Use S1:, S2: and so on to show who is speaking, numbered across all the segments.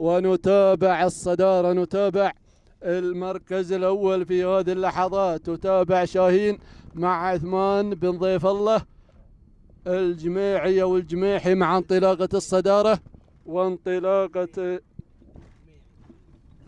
S1: ونتابع الصدارة نتابع المركز الأول في هذه اللحظات. تتابع شاهين مع عثمان بن ضيف الله الجميعي والجميحي مع انطلاقة الصدارة وانطلاقة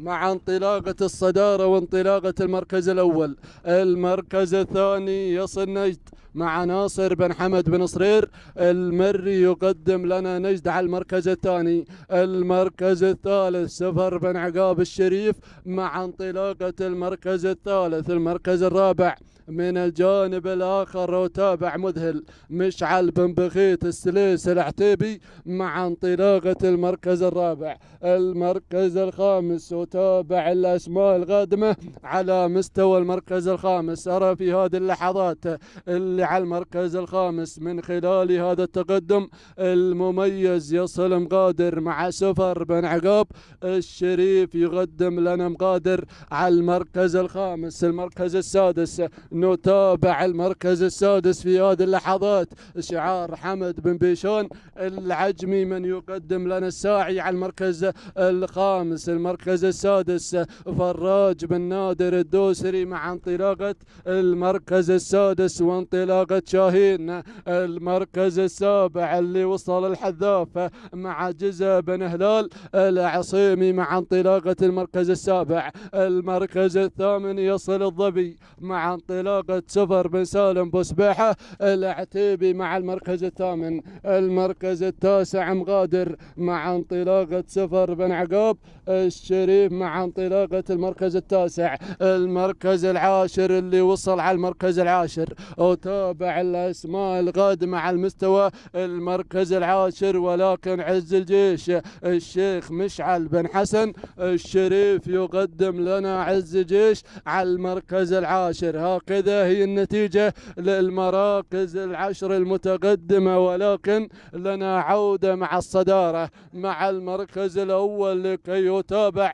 S1: مع انطلاقة الصدارة وانطلاقة المركز الأول. المركز الثاني يصل نجد مع ناصر بن حمد بن صرير. المري يقدم لنا نجد على المركز الثاني. المركز الثالث سفر بن عقاب الشريف مع انطلاقة المركز الثالث المركز الرابع. من الجانب الآخر وتابع مذهل مشعل بن بخيت السليس العتيبي مع انطلاقة المركز الرابع. المركز الخامس وتابع الأسماء القادمة على مستوى المركز الخامس. أرى في هذه اللحظات اللي على المركز الخامس من خلال هذا التقدم المميز يصل مقادر مع سفر بن عقاب الشريف يقدم لنا مقادر على المركز الخامس المركز السادس. نتابع المركز السادس في هذه اللحظات. شعار حمد بن بيشون العجمي من يقدم لنا الساعي على المركز الخامس. المركز السادس فراج بن نادر الدوسري مع انطلاقة المركز السادس وانطلاقة شاهين. المركز السابع اللي وصل الحذاف مع جزء بن هلال العصيمي مع انطلاقة المركز السابع. المركز الثامن يصل الظبي مع انطلاقة سفر بن سالم بوسبيحة العتيبي مع المركز الثامن. المركز التاسع مغادر مع انطلاقة سفر بن عقاب الشريف مع انطلاقة المركز التاسع. المركز العاشر اللي وصل على المركز العاشر وتابع الأسماء القادمة على المستوى. المركز العاشر ولكن عز الجيش الشيخ مشعل بن حسن الشريف يقدم لنا عز الجيش على المركز العاشر. هكذا هي النتيجة للمراكز العشر المتقدمة ولكن لنا عودة مع الصدارة مع المركز الأول لكي يتابع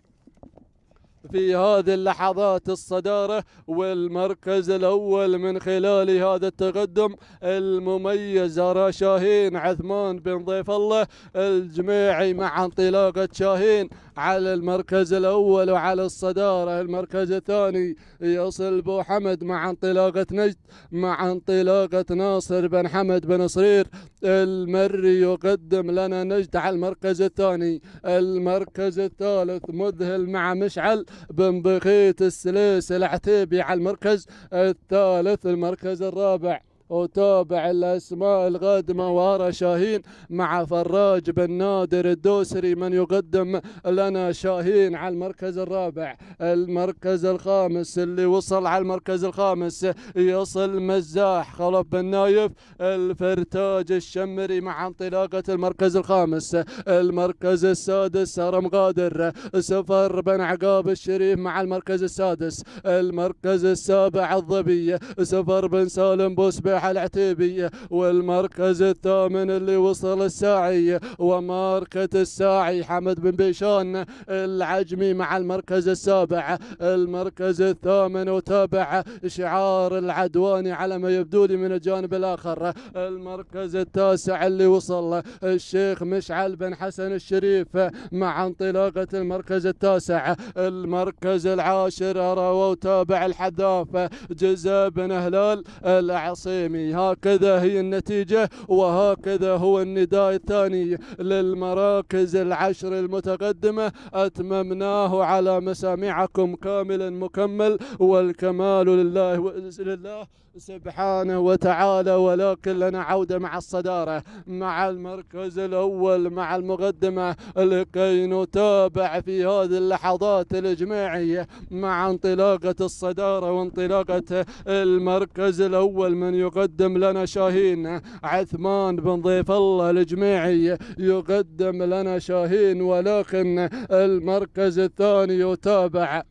S1: في هذه اللحظات الصدارة والمركز الأول من خلال هذا التقدم المميز أرى شاهين عثمان بن ضيف الله الجميعي مع انطلاقة شاهين على المركز الأول وعلى الصدارة. المركز الثاني يصل بو حمد مع انطلاقة نجد مع انطلاقة ناصر بن حمد بن صرير. المري يقدم لنا نجد على المركز الثاني. المركز الثالث مذهل مع مشعل بن بخيت السليس العتيبي على المركز الثالث المركز الرابع. وتابع الأسماء القادمة وأرى شاهين مع فراج بن نادر الدوسري من يقدم لنا شاهين على المركز الرابع. المركز الخامس اللي وصل على المركز الخامس يصل مزاح خلف بن نايف الفرتاج الشمري مع انطلاقة المركز الخامس. المركز السادس هرم غادر سفر بن عقاب الشريف مع المركز السادس. المركز السابع الظبي سفر بن سالم بوسبيع صالح العتيبي والمركز الثامن اللي وصل الساعي وماركة الساعي حمد بن بيشان العجمي مع المركز السابع المركز الثامن وتابع شعار العدواني على ما يبدو لي من الجانب الآخر المركز التاسع اللي وصل الشيخ مشعل بن حسن الشريف مع انطلاقة المركز التاسع المركز العاشر أرى وتابع الحذاف جزء بن هلال العصيم العالمي هكذا هي النتيجة وهكذا هو النداء الثاني للمراكز العشر المتقدمة. أتممناه على مسامعكم كاملا مكمل والكمال لله لله سبحانه وتعالى ولكن لنا عودة مع الصدارة مع المركز الأول مع المقدمة لكي نتابع في هذه اللحظات الإجماعية مع انطلاقة الصدارة وانطلاقة المركز الأول من يقدم لنا شاهين عثمان بن ضيف الله الإجماعي يقدم لنا شاهين ولكن المركز الثاني يتابع.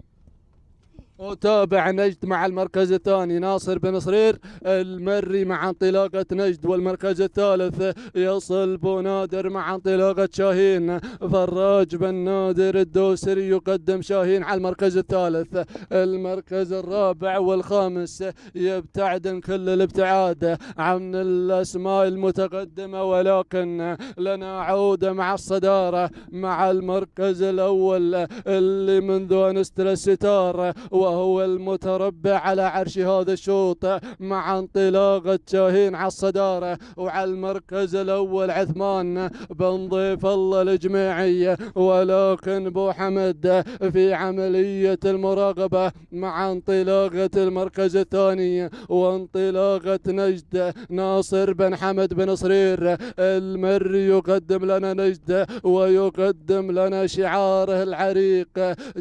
S1: وتابع نجد مع المركز الثاني. ناصر بن صرير المري مع انطلاقة نجد والمركز الثالث يصل بونادر مع انطلاقة شاهين. فراج بن نادر الدوسري يقدم شاهين على المركز الثالث. المركز الرابع والخامس يبتعد كل الابتعاد عن الأسماء المتقدمة ولكن لنا عودة مع الصدارة مع المركز الأول اللي منذ أن استلى الستار وهو المتربع على عرش هذا الشوط مع انطلاقة شاهين على الصدارة وعلى المركز الأول عثمان بن ضيف الله الجميعي ولكن بو حمد في عملية المراقبة مع انطلاقة المركز الثاني وانطلاقة نجد ناصر بن حمد بن صرير. المري يقدم لنا نجد ويقدم لنا شعاره العريق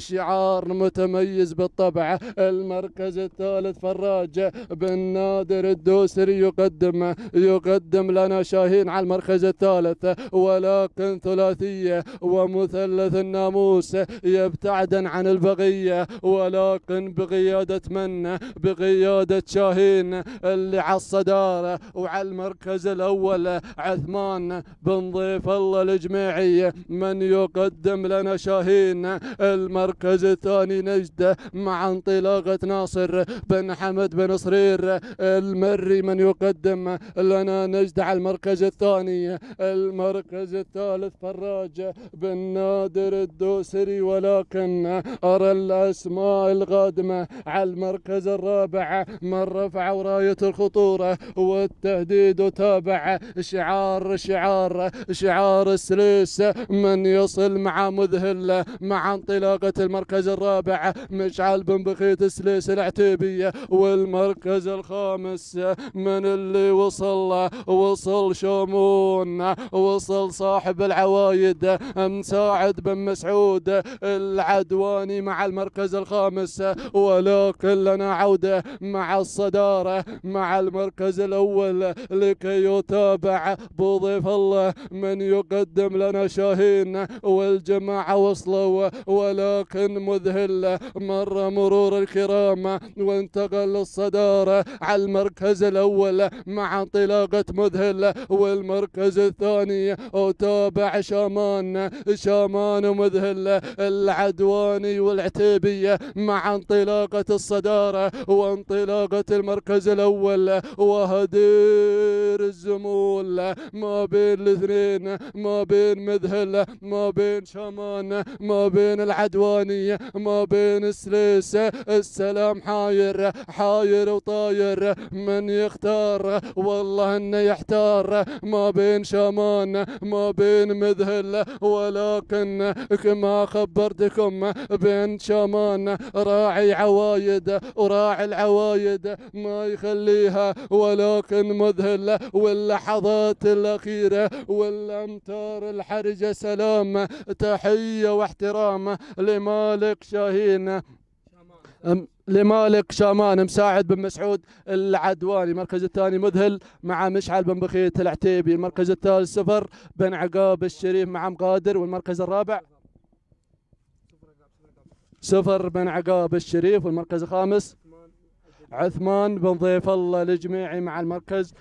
S1: شعار متميز بالطبع. المركز الثالث فراج بن نادر الدوسري يقدم يقدم لنا شاهين على المركز الثالث ولكن ثلاثية ومثلث الناموس يبتعدا عن البقية ولكن بقيادة من؟ بقيادة شاهين اللي على الصدارة وعلى المركز الأول عثمان بن ضيف الله الجميعي من يقدم لنا شاهين المركز الثاني نجدة مع انطلاقة ناصر بن حمد بن صرير المري من يقدم لنا نجدة على المركز الثاني. المركز الثالث فراج بن نادر الدوسري ولكن أرى الأسماء القادمة على المركز الرابع من رفع راية الخطورة والتهديد وتابع شعار شعار شعار السليس من يصل مع مذهل مع انطلاقة المركز الرابع مشعل بن بخيت سليس العتيبية والمركز الخامس. من اللي وصل؟ وصل شومون وصل صاحب العوايد مساعد بن مسعود العدواني مع المركز الخامس. ولكن لنا عودة مع الصدارة مع المركز الأول لكي يتابع بضيف الله. من يقدم لنا شاهين والجماعة وصلوا ولكن مذهل مر مرور الكرام وانتقل للصدارة على المركز الأول مع انطلاقة مذهل والمركز الثاني وتابع شامان شامان ومذهل العدواني والعتيبية مع انطلاقة الصدارة وانطلاقة المركز الأول وهدير الزمول. ما بين الاثنين ما بين مذهل ما بين شامان ما بين العدواني ما بين السليس. السلام حاير حاير وطاير. من يختار؟ والله إنه يحتار. ما بين شامان ما بين مذهل. ولكن كما خبرتكم بين شامان؟ راعي عوايد وراعي العوايد ما يخليها. ولكن مذهل واللحظات الأخيرة والأمتار الحرجة سلام. تحية واحترام لمالك شاهين. لمالك شامان مساعد بن مسعود العدواني المركز الثاني مذهل مع مشعل بن بخيت العتيبي المركز الثالث سفر بن عقاب الشريف مع مقادر والمركز الرابع سفر بن عقاب الشريف والمركز الخامس عثمان بن ضيف الله الجميعي مع المركز